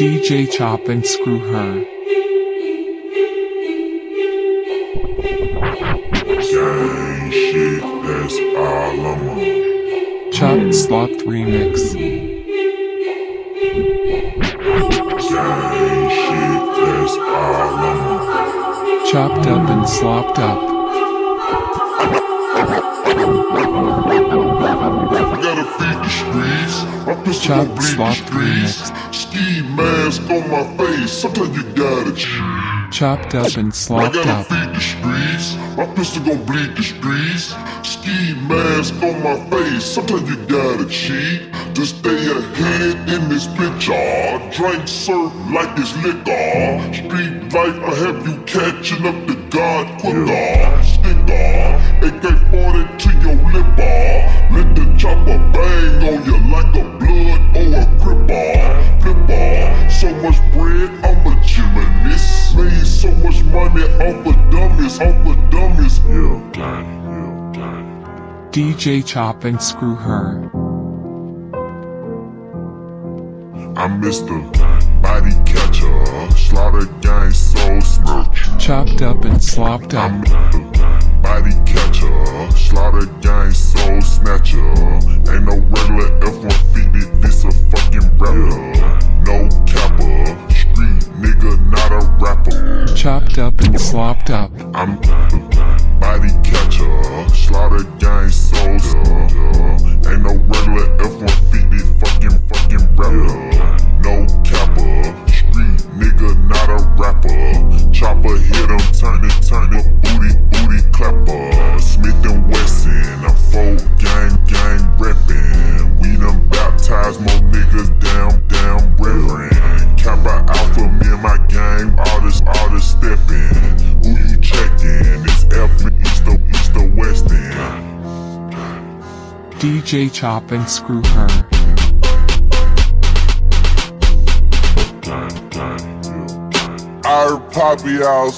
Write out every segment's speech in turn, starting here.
DJ Chop and Screw Her. Gang shit, that's all I'm on. Chop Slot Remix. Gang shit, that's all I'm on. Chopped up and slopped up. Gotta feed the streets. My pistol Chop gon' bleed the slot streets ski mask on my face. Sometimes you gotta cheat. Chopped up and slopped up. I gotta up. feed the streets. My pistol gon' bleed the streets. Ski mask on my face. Sometimes you gotta cheat. To stay ahead in this picture. Drink surf like it's liquor. Street life, I have you catching up to God quicker. Sticker. AK 42. Off of dummies, off of dummies. Yeah, gang, yeah, gang. DJ Chop and Screw Her. I'm Mr. Body Catcher, Slaughter Gang Soul Snatcher. Chopped up and slopped up. I'm Mr. Body Catcher, Slaughter Gang Soul Snatcher. Ain't no regular F-150, Chopped up and slopped up. I'm body DJ Chop and Screw Her. Heard Poppy. I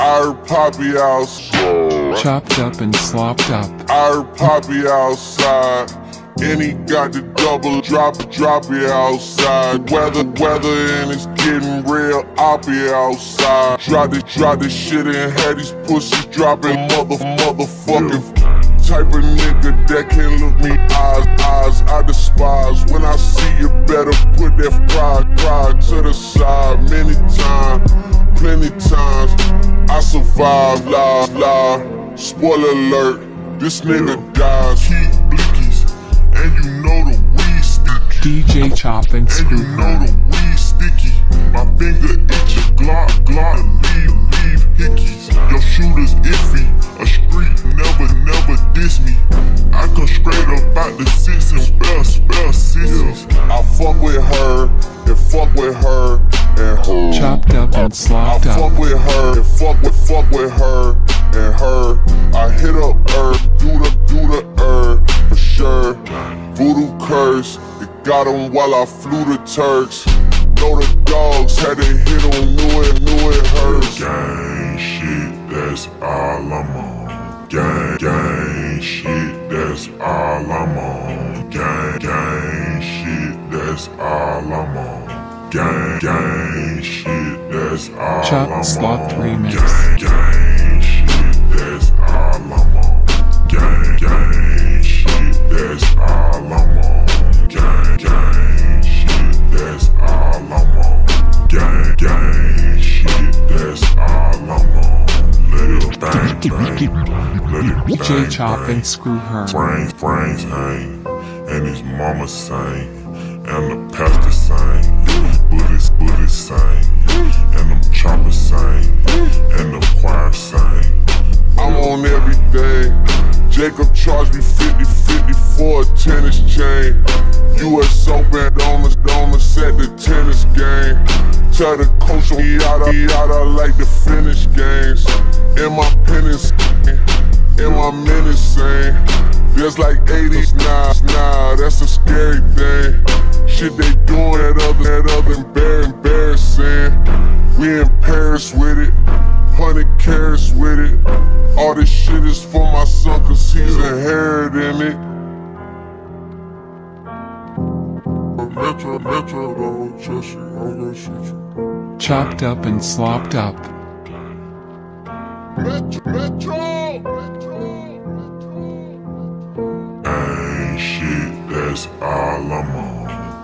heard Poppy outside. Chopped up and slopped up. Heard Poppy outside. And he got the double drop, drop it outside. Weather, weather, and it's getting real. I'll be outside. Drop this, drop this shit and had these pussies dropping. Mother, motherfucking type of nigga that can look me eyes, eyes. I despise when I see you. Better put that pride, pride to the side. Many times, plenty times, I survived. Lie, lie. Spoiler alert, this nigga dies. Heat blickies, and you know the weed sticky. DJ Chop and And you know the weed sticky. My finger itch a glock, glock, leave, leave hickeys. Your shooter's iffy. A street never, never diss me. I come straight up out the six and spell, spell sissies. I fuck with her, and fuck with her, and her. Chopped up and I slopped up. fuck with her, and fuck with, fuck with her, and her. I hit up her, do the, do the her, for sure. Voodoo curse, it got him while I flew the Turks. Know the dogs had to hit him, knew that's all I'm on. Gang, gang shit, that's all Chop I'm Slot on. Remix. Gang, gang shit, that's all I'm on. Gang, gang shit, that's all I'm on. Gang, gang shit, that's all I'm on. Gang, gang shit, that's all I'm on. Let it bang, bang. Let J-Chop and Screw Her. Brains, brains hang, and his mama sang, and the pastor sang, Buddhist, Buddhist sang, and them choppers sang, and the choir sang. I'm on everything. Jacob charged me 50 50 for a tennis chain. US Open on the, on the the tennis game. Tell the coach he out, I like to finish games. In my penance, in my menacing. There's like 80s now, nah, that's a scary thing. Shit they doing that other, that other embar- embarrassing. We in Paris with it, hundred carats with it. All this shit is for my son, cause he's inheriting it. metro, metro, don't trust you, I'm gonna shoot you. Chopped up and slopped up. Metro, metro, metro, Gang shit, that's all I'm on.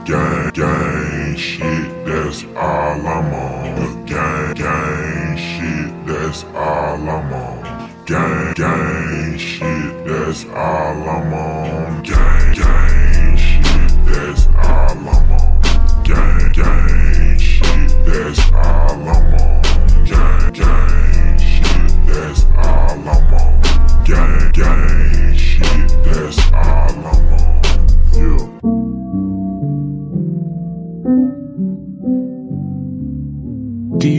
Gang, gang shit, that's all I'm on. Gang, gang shit, that's all I'm on. Gang, gang shit, that's all I'm on. Gang, gang shit, that's all I'm on. Gang, gang shit, that's all I'm on. Gang, gang shit, that's all I'm on. Gang, gang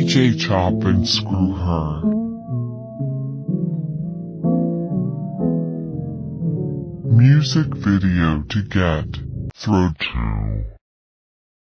DJ Chop and Screw Her. Music video to get. Throw to.